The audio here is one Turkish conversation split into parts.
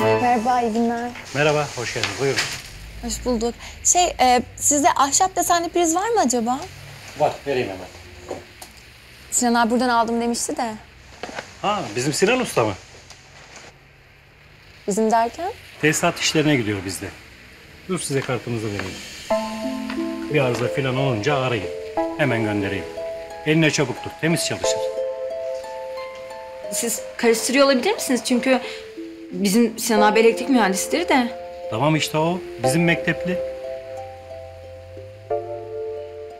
Merhaba, iyi günler. Merhaba, hoş geldin. Buyurun. Hoş bulduk. Şey, e, sizde ahşap desenli priz var mı acaba? Var, vereyim hemen. Sinan abi buradan aldım demişti de. Ha, bizim Sinan Usta mı? Bizim derken? Tesisat işlerine gidiyor bizde. Dur size kartınızı vereyim. Bir arıza falan olunca arayın. Hemen göndereyim. Eline çabuktur, temiz çalışır. Siz karıştırıyor olabilir misiniz? Çünkü bizim Sinan abi elektrik mühendisleri de. Tamam işte o, bizim mektepli.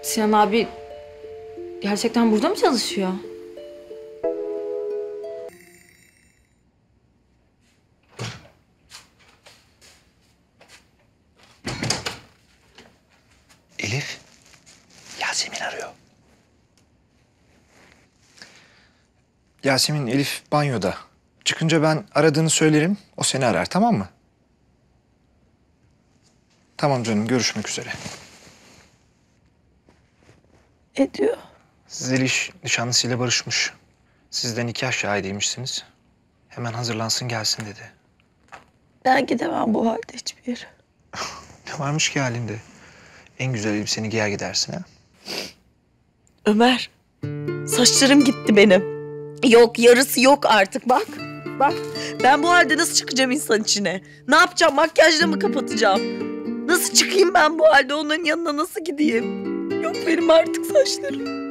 Sinan abi gerçekten burada mı çalışıyor? Elif, Yasemin arıyor. Yasemin, Elif banyoda. Çıkınca ben aradığını söylerim, o seni arar tamam mı? Tamam canım, görüşmek üzere. Ne diyor? Zeliş nişanlısıyla barışmış. Siz de nikah şahidiymişsiniz. Hemen hazırlansın gelsin dedi. Ben gidemem bu halde hiçbir yere. Ne varmış ki halinde? En güzel elbiseni giyer gidersin ha. Ömer, saçlarım gitti benim. Yok, yarısı yok artık bak. Bak, ben bu halde nasıl çıkacağım insan içine? Ne yapacağım? Makyajla mı kapatacağım? Nasıl çıkayım ben bu halde? Onların yanına nasıl gideyim? Yok benim artık saçlarım.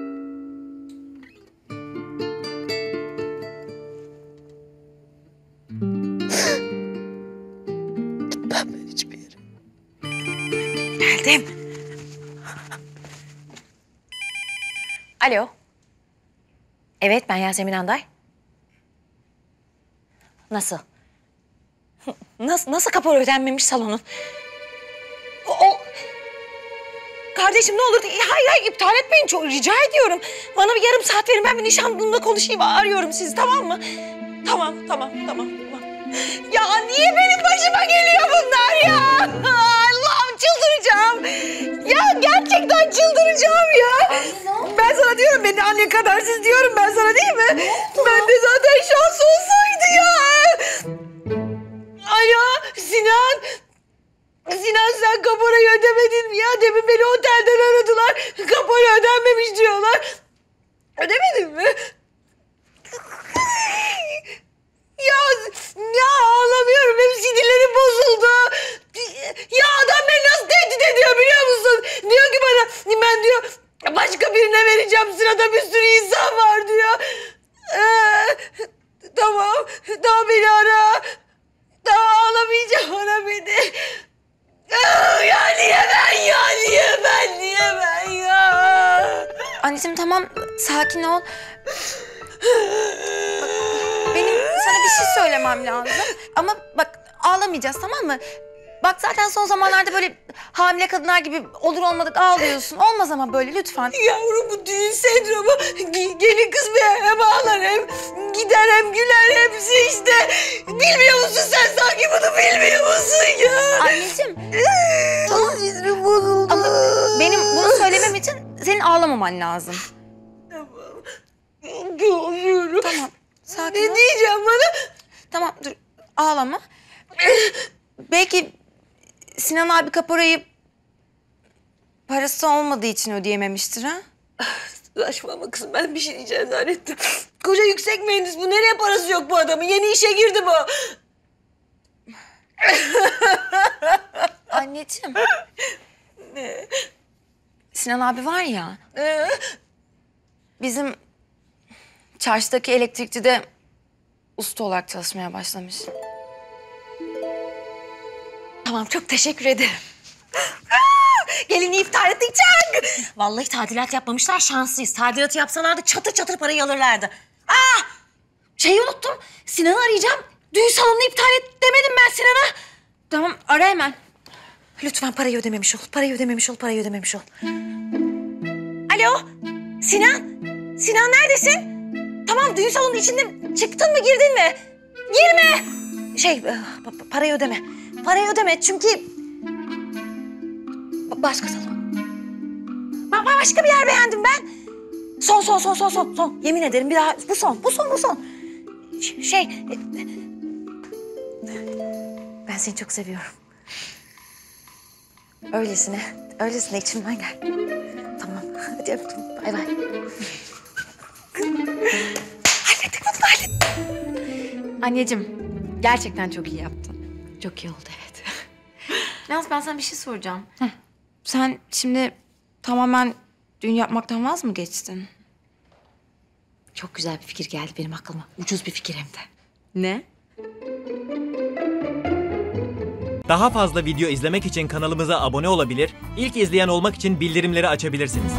Gitmem ben hiçbir yere. Geldim. Alo. Evet ben Yasemin Anday. Nasıl? Nasıl, nasıl kapora ödenmemiş salonun? O, o- Kardeşim ne olur hayır hayır iptal etmeyin çok rica ediyorum. Bana bir yarım saat verin ben bir nişanlımla konuşayım arıyorum sizi tamam mı? Tamam tamam tamam tamam. Ya niye benim başıma geliyor bunlar ya? Allah'ım çıldıracağım. Ya gerçekten çıldıracağım ya. Ben sana diyorum beni anne kadarsız diyorum ben sana değil mi? Ben de zaten şans olsaydı ya. Alo Sinan. Sinan sen kaporayı ödemedin mi ya? Demin beni otelden aradılar. Kapora ödenmemiş diyorlar. Ödemedin mi? Ya, ya ağlamıyorum. Benim sinirlerim bozuldu. Ya adam beni nasıl tehdit ediyor biliyor musun? Diyor ki bana ben diyor başka vereceğim sırada bir sürü insan var diyor. Ee, tamam, tamam beni ara. Tamam ağlamayacağım ara beni. Aa, Ya niye ben ya niye ben niye ben ya? Anneciğim tamam sakin ol. Bak, benim sana bir şey söylemem lazım. Ama bak ağlamayacağız tamam mı? Bak zaten son zamanlarda böyle hamile kadınlar gibi olur olmadık ağlıyorsun. Olmaz ama böyle lütfen. Yavrum bu düğün sendromu Ge- gelin kız bir hem ağlar hem gider hem güler hepsi işte. Bilmiyor musun sen sanki bunu bilmiyor musun ya? Anneciğim Çok sinirim bozuldu. ama benim bunu söylemem için senin ağlamaman lazım. Korkuyorum. Tamam sakin Ne ol. diyeceğim bana? Tamam dur ağlama. Belki Sinan abi kaporayı parası olmadığı için ödeyememiştir ha? Saçmalama kızım ben bir şey diyeceğim zannettim. Koca yüksek mühendis bu nereye parası yok bu adamın? Yeni işe girdi bu. Anneciğim. Sinan abi var ya Ee, bizim çarşıdaki elektrikçide usta olarak çalışmaya başlamış. Tamam çok teşekkür ederim. Gelini ettik Çak. Vallahi tadilat yapmamışlar şanslıyız. Tadilatı yapsalardı çatır çatır parayı alırlardı. Aa! Şeyi unuttum. Sinan'ı arayacağım. Düğün salonunu iptal et demedim ben Sinan'a. Tamam ara hemen. Lütfen parayı ödememiş ol. Parayı ödememiş ol. Parayı ödememiş ol. Alo. Sinan. Sinan neredesin? Tamam düğün salonunun içinde çıktın mı girdin mi? Girme. Şey e, pa- parayı ödeme. Parayı ödeme çünkü Ba- başka salon. Ba- ba- başka bir yer beğendim ben. Son son son son son son. Yemin ederim bir daha bu son bu son bu son. Ş- şey e, Ben seni çok seviyorum. Öylesine, öylesine içimden gel. Tamam, hadi öptüm. Bay bay. hallettik bunu hallettik. Anneciğim, gerçekten çok iyi yaptın. Çok iyi oldu Yalnız ben sana bir şey soracağım. Sen şimdi tamamen düğün yapmaktan vaz mı geçtin? Çok güzel bir fikir geldi benim aklıma. Ucuz bir fikir hem de. Ne? Daha fazla video izlemek için kanalımıza abone olabilir, ilk izleyen olmak için bildirimleri açabilirsiniz.